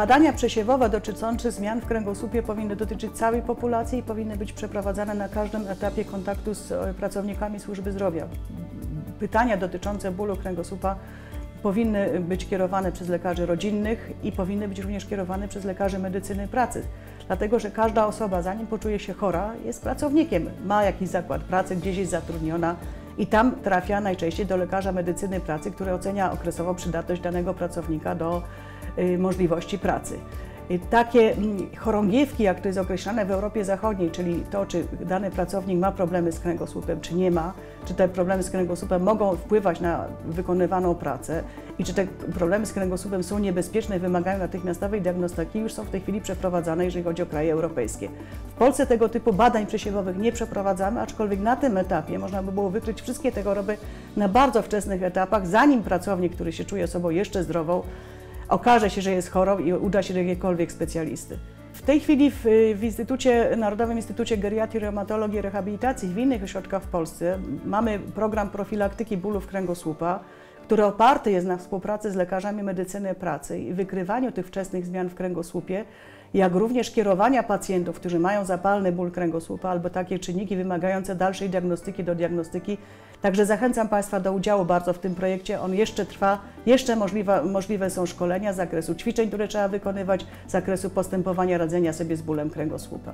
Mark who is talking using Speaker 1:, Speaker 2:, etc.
Speaker 1: Badania przesiewowe dotyczące zmian w kręgosłupie powinny dotyczyć całej populacji i powinny być przeprowadzane na każdym etapie kontaktu z e, pracownikami służby zdrowia. Pytania dotyczące bólu kręgosłupa powinny być kierowane przez lekarzy rodzinnych i powinny być również kierowane przez lekarzy medycyny pracy. Dlatego, że każda osoba, zanim poczuje się chora, jest pracownikiem, ma jakiś zakład pracy, gdzieś jest zatrudniona i tam trafia najczęściej do lekarza medycyny pracy, który ocenia okresowo przydatność danego pracownika do możliwości pracy. Y, Takie mm, chorągiewki, jak to jest określane w Europie Zachodniej, czyli to, czy dany pracownik ma problemy z kręgosłupem, czy nie ma, czy te problemy z kręgosłupem mogą wpływać na wykonywaną pracę i czy te problemy z kręgosłupem są niebezpieczne i wymagają natychmiastowej diagnostyki, już są w tej chwili przeprowadzane, jeżeli chodzi o kraje europejskie. W Polsce tego typu badań przesiewowych nie przeprowadzamy, aczkolwiek na tym etapie można by było wykryć wszystkie te choroby na bardzo wczesnych etapach, zanim pracownik, który się czuje osobą jeszcze zdrową, okaże się, że jest chorą i uda się do jakiegokolwiek specjalisty. W tej chwili w, w Instytucie, Narodowym Instytucie Geriatrii, Reumatologii i Rehabilitacji w innych ośrodkach w Polsce mamy program profilaktyki bólów kręgosłupa, który oparty jest na współpracy z lekarzami medycyny pracy i wykrywaniu tych wczesnych zmian w kręgosłupie, jak również kierowania pacjentów, którzy mają zapalny ból kręgosłupa albo takie czynniki wymagające dalszej diagnostyki do diagnostyki. Także zachęcam Państwa do udziału bardzo w tym projekcie. On jeszcze trwa, jeszcze możliwe, możliwe są szkolenia z zakresu ćwiczeń, które trzeba wykonywać, z zakresu postępowania radzenia sobie z bólem kręgosłupa.